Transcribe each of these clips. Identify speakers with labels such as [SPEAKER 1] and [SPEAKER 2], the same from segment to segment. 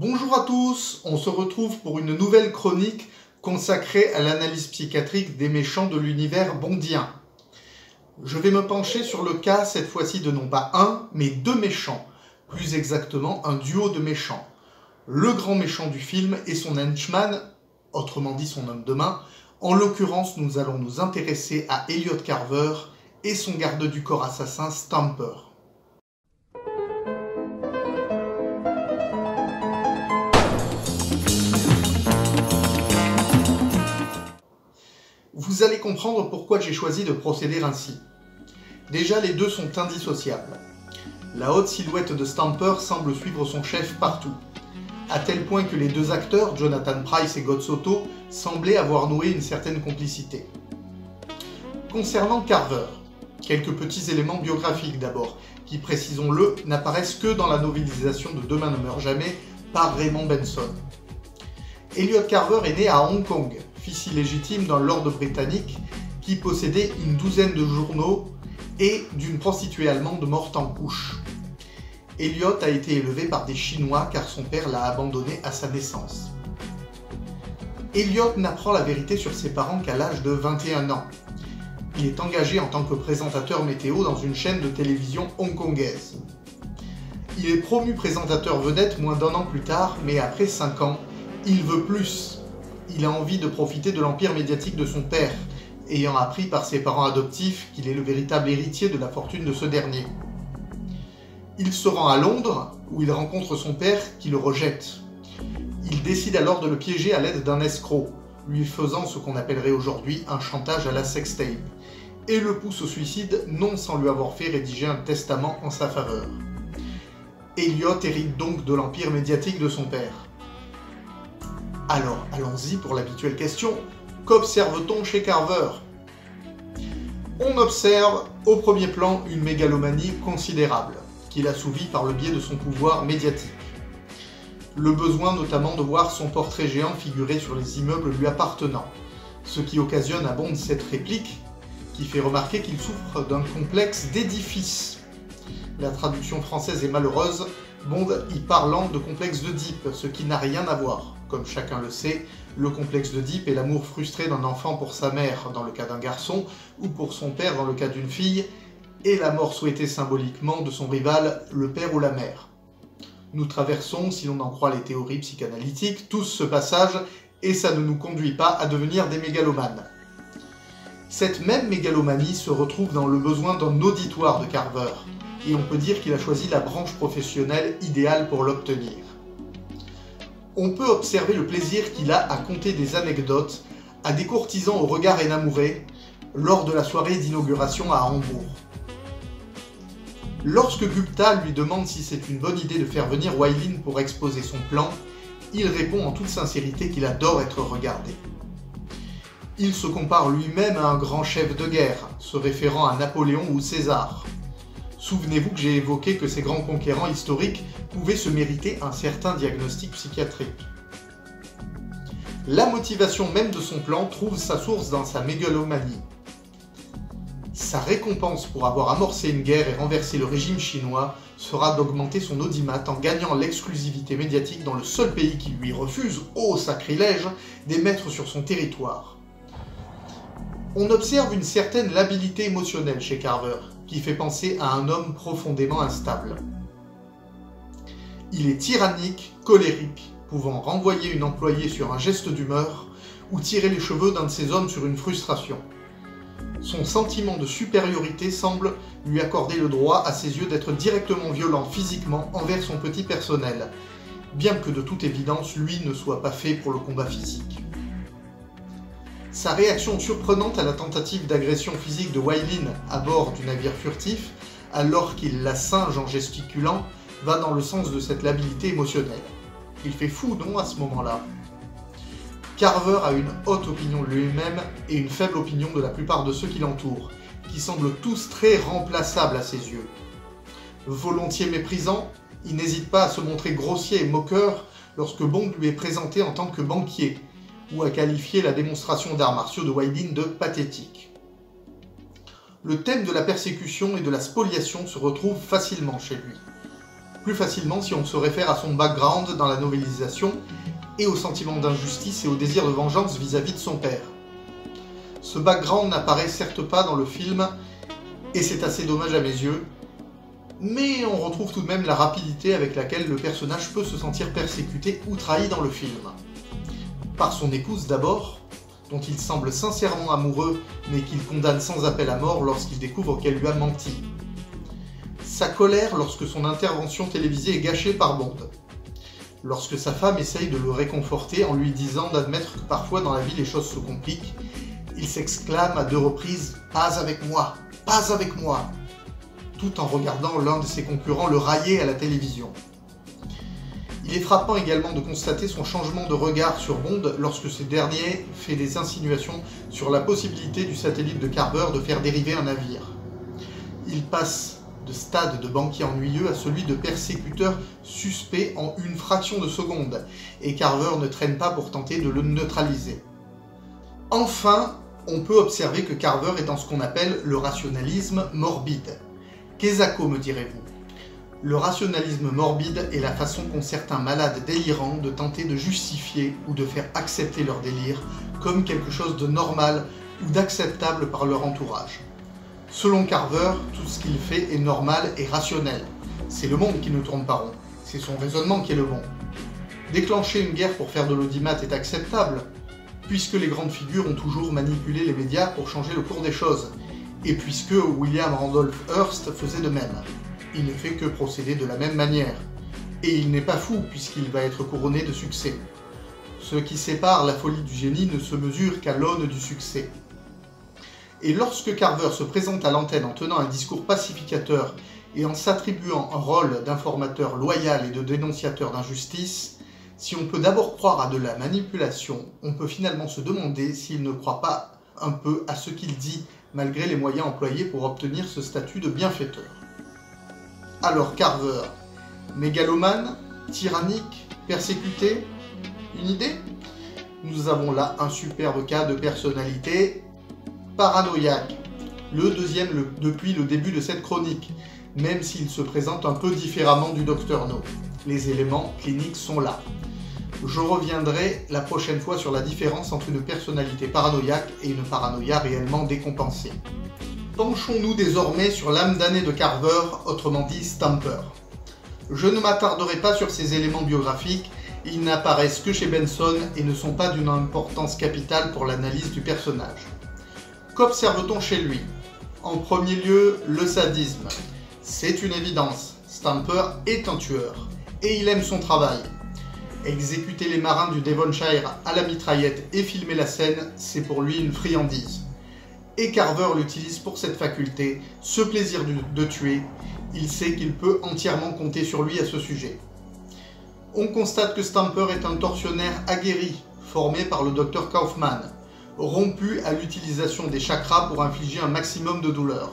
[SPEAKER 1] Bonjour à tous, on se retrouve pour une nouvelle chronique consacrée à l'analyse psychiatrique des méchants de l'univers bondien. Je vais me pencher sur le cas cette fois-ci de non pas un, mais deux méchants, plus exactement un duo de méchants. Le grand méchant du film et son henchman, autrement dit son homme de main, en l'occurrence nous allons nous intéresser à Elliot Carver et son garde du corps assassin Stamper. Vous allez comprendre pourquoi j'ai choisi de procéder ainsi. Déjà, les deux sont indissociables. La haute silhouette de Stamper semble suivre son chef partout, à tel point que les deux acteurs, Jonathan Price et God Soto, semblaient avoir noué une certaine complicité. Concernant Carver, quelques petits éléments biographiques d'abord, qui, précisons-le, n'apparaissent que dans la novélisation de Demain ne meurt jamais par Raymond Benson. Elliot Carver est né à Hong Kong, fils illégitime d'un lord britannique qui possédait une douzaine de journaux et d'une prostituée allemande morte en couche. Elliot a été élevé par des Chinois car son père l'a abandonné à sa naissance. Elliot n'apprend la vérité sur ses parents qu'à l'âge de 21 ans. Il est engagé en tant que présentateur météo dans une chaîne de télévision hongkongaise. Il est promu présentateur vedette moins d'un an plus tard, mais après 5 ans, il veut plus il a envie de profiter de l'empire médiatique de son père, ayant appris par ses parents adoptifs qu'il est le véritable héritier de la fortune de ce dernier. Il se rend à Londres, où il rencontre son père qui le rejette. Il décide alors de le piéger à l'aide d'un escroc, lui faisant ce qu'on appellerait aujourd'hui un chantage à la sextape, et le pousse au suicide non sans lui avoir fait rédiger un testament en sa faveur. Elliot hérite donc de l'empire médiatique de son père. Alors, allons-y pour l'habituelle question. Qu'observe-t-on chez Carver? On observe au premier plan une mégalomanie considérable, qu'il assouvit par le biais de son pouvoir médiatique. Le besoin notamment de voir son portrait géant figurer sur les immeubles lui appartenant, ce qui occasionne à Bond cette réplique qui fait remarquer qu'il souffre d'un complexe d'édifice. La traduction française est malheureuse, Bond y parlant de complexe d'Oedipe, ce qui n'a rien à voir. Comme chacun le sait, le complexe d'Oedipe est l'amour frustré d'un enfant pour sa mère dans le cas d'un garçon, ou pour son père dans le cas d'une fille, et la mort souhaitée symboliquement de son rival, le père ou la mère. Nous traversons, si l'on en croit les théories psychanalytiques, tous ce passage, et ça ne nous conduit pas à devenir des mégalomanes. Cette même mégalomanie se retrouve dans le besoin d'un auditoire de Carver, et on peut dire qu'il a choisi la branche professionnelle idéale pour l'obtenir on peut observer le plaisir qu'il a à conter des anecdotes à des courtisans au regard énamouré lors de la soirée d'inauguration à Hambourg. Lorsque Gupta lui demande si c'est une bonne idée de faire venir Wailin pour exposer son plan, il répond en toute sincérité qu'il adore être regardé. Il se compare lui-même à un grand chef de guerre, se référant à Napoléon ou César. Souvenez-vous que j'ai évoqué que ces grands conquérants historiques pouvaient se mériter un certain diagnostic psychiatrique. La motivation même de son plan trouve sa source dans sa mégalomanie. Sa récompense pour avoir amorcé une guerre et renversé le régime chinois sera d'augmenter son audimat en gagnant l'exclusivité médiatique dans le seul pays qui lui refuse, ô sacrilège, d'émettre sur son territoire. On observe une certaine labilité émotionnelle chez Carver, qui fait penser à un homme profondément instable. Il est tyrannique, colérique, pouvant renvoyer une employée sur un geste d'humeur ou tirer les cheveux d'un de ses hommes sur une frustration. Son sentiment de supériorité semble lui accorder le droit à ses yeux d'être directement violent physiquement envers son petit personnel, bien que de toute évidence lui ne soit pas fait pour le combat physique. Sa réaction surprenante à la tentative d'agression physique de Wailin à bord du navire furtif, alors qu'il la singe en gesticulant, va dans le sens de cette labilité émotionnelle. Il fait fou, non, à ce moment-là Carver a une haute opinion de lui-même et une faible opinion de la plupart de ceux qui l'entourent, qui semblent tous très remplaçables à ses yeux. Volontiers méprisant, il n'hésite pas à se montrer grossier et moqueur lorsque Bond lui est présenté en tant que banquier, ou à qualifier la démonstration d'arts martiaux de Wildin de pathétique. Le thème de la persécution et de la spoliation se retrouve facilement chez lui. Plus facilement si on se réfère à son background dans la novélisation et au sentiment d'injustice et au désir de vengeance vis-à-vis de son père. Ce background n'apparaît certes pas dans le film, et c'est assez dommage à mes yeux, mais on retrouve tout de même la rapidité avec laquelle le personnage peut se sentir persécuté ou trahi dans le film. Par son épouse d'abord, dont il semble sincèrement amoureux, mais qu'il condamne sans appel à mort lorsqu'il découvre qu'elle lui a menti. Sa colère lorsque son intervention télévisée est gâchée par Bond. Lorsque sa femme essaye de le réconforter en lui disant d'admettre que parfois dans la vie les choses se compliquent, il s'exclame à deux reprises ⁇ Pas avec moi Pas avec moi !⁇ tout en regardant l'un de ses concurrents le railler à la télévision. Il est frappant également de constater son changement de regard sur Bond lorsque ce dernier fait des insinuations sur la possibilité du satellite de Carver de faire dériver un navire. Il passe de stade de banquier ennuyeux à celui de persécuteur suspect en une fraction de seconde, et Carver ne traîne pas pour tenter de le neutraliser. Enfin, on peut observer que Carver est dans ce qu'on appelle le rationalisme morbide. Kezako, me direz-vous? Le rationalisme morbide est la façon qu'ont certains malades délirants de tenter de justifier ou de faire accepter leur délire comme quelque chose de normal ou d'acceptable par leur entourage. Selon Carver, tout ce qu'il fait est normal et rationnel. C'est le monde qui ne tourne pas rond, c'est son raisonnement qui est le bon. Déclencher une guerre pour faire de l'audimat est acceptable, puisque les grandes figures ont toujours manipulé les médias pour changer le cours des choses, et puisque William Randolph Hearst faisait de même. Il ne fait que procéder de la même manière. Et il n'est pas fou puisqu'il va être couronné de succès. Ce qui sépare la folie du génie ne se mesure qu'à l'aune du succès. Et lorsque Carver se présente à l'antenne en tenant un discours pacificateur et en s'attribuant un rôle d'informateur loyal et de dénonciateur d'injustice, si on peut d'abord croire à de la manipulation, on peut finalement se demander s'il ne croit pas un peu à ce qu'il dit malgré les moyens employés pour obtenir ce statut de bienfaiteur. Alors Carver, mégalomane, tyrannique, persécuté, une idée? Nous avons là un superbe cas de personnalité paranoïaque, le deuxième depuis le début de cette chronique, même s'il se présente un peu différemment du Docteur No. Les éléments cliniques sont là. Je reviendrai la prochaine fois sur la différence entre une personnalité paranoïaque et une paranoïa réellement décompensée. Penchons-nous désormais sur l'âme damnée de Carver, autrement dit Stamper. Je ne m'attarderai pas sur ces éléments biographiques, ils n'apparaissent que chez Benson et ne sont pas d'une importance capitale pour l'analyse du personnage. Qu'observe-t-on chez lui? En premier lieu, le sadisme. C'est une évidence, Stamper est un tueur, et il aime son travail. Exécuter les marins du Devonshire à la mitraillette et filmer la scène, c'est pour lui une friandise. Et Carver l'utilise pour cette faculté, ce plaisir de, tuer. Il sait qu'il peut entièrement compter sur lui à ce sujet. On constate que Stamper est un tortionnaire aguerri, formé par le docteur Kaufman, rompu à l'utilisation des chakras pour infliger un maximum de douleur.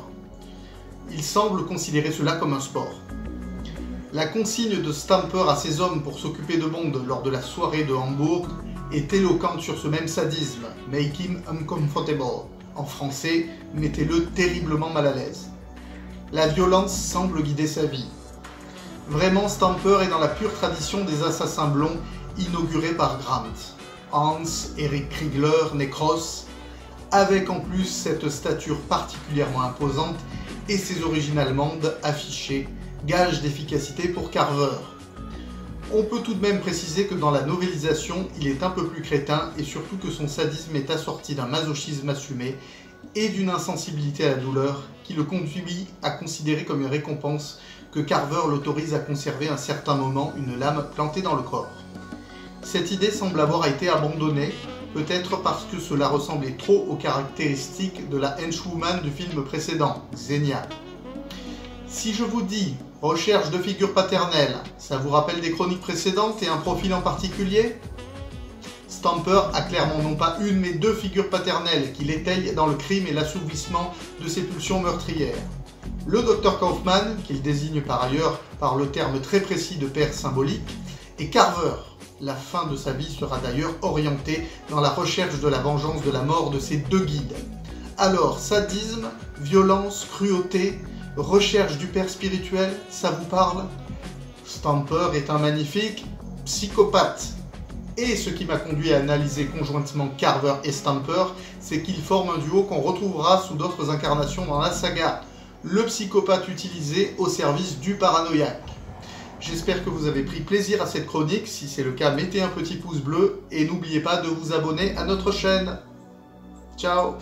[SPEAKER 1] Il semble considérer cela comme un sport. La consigne de Stamper à ses hommes pour s'occuper de Bond lors de la soirée de Hambourg est éloquente sur ce même sadisme, make him uncomfortable. En français, mettez-le terriblement mal à l'aise. La violence semble guider sa vie. Vraiment, Stamper est dans la pure tradition des assassins blonds inaugurés par Grant. Hans, Eric Kriegler, Necros, avec en plus cette stature particulièrement imposante et ses origines allemandes affichées gage d'efficacité pour Carver. On peut tout de même préciser que dans la novélisation, il est un peu plus crétin et surtout que son sadisme est assorti d'un masochisme assumé et d'une insensibilité à la douleur qui le conduit à considérer comme une récompense que Carver l'autorise à conserver un certain moment une lame plantée dans le corps. Cette idée semble avoir été abandonnée, peut-être parce que cela ressemblait trop aux caractéristiques de la henchwoman du film précédent, Xenia. Si je vous dis recherche de figures paternelles, ça vous rappelle des chroniques précédentes et un profil en particulier? Stamper a clairement non pas une mais deux figures paternelles qui l'étayent dans le crime et l'assouvissement de ses pulsions meurtrières. Le docteur Kaufman, qu'il désigne par ailleurs par le terme très précis de père symbolique, et Carver. La fin de sa vie sera d'ailleurs orientée dans la recherche de la vengeance de la mort de ses deux guides. Alors, sadisme, violence, cruauté, recherche du père spirituel, ça vous parle? Stamper est un magnifique psychopathe. Et ce qui m'a conduit à analyser conjointement Carver et Stamper, c'est qu'ils forment un duo qu'on retrouvera sous d'autres incarnations dans la saga. Le psychopathe utilisé au service du paranoïaque. J'espère que vous avez pris plaisir à cette chronique. Si c'est le cas, mettez un petit pouce bleu et n'oubliez pas de vous abonner à notre chaîne. Ciao